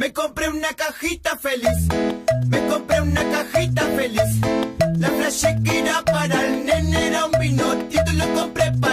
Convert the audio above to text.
Me compré una cajita feliz. Me compré una cajita feliz. La flash que era para el nene era un vino. Y lo compré para.